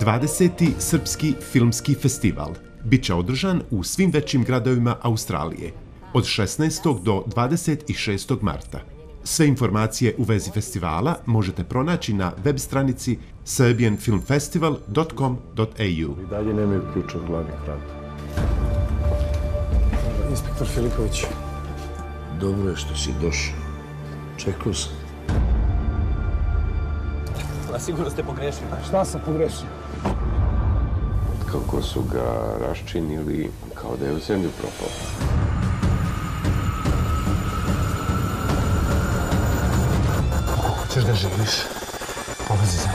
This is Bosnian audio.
20. Srpski filmski festival bit će održan u svim većim gradovima Australije od 16. do 26. marta. Sve informacije u vezi festivala možete pronaći na web stranici serbianfilmfestival.com.au. I dalje nemaju ključ od glavnih vrata. Inspektor Filipović. Dobro je što si došao. Čekao sam. A sigurno ste pogrešili. Šta sam pogrešio? Kako su ga raščinili kao da je u zemlju propao. Hoćeš da živiš? Polazi za.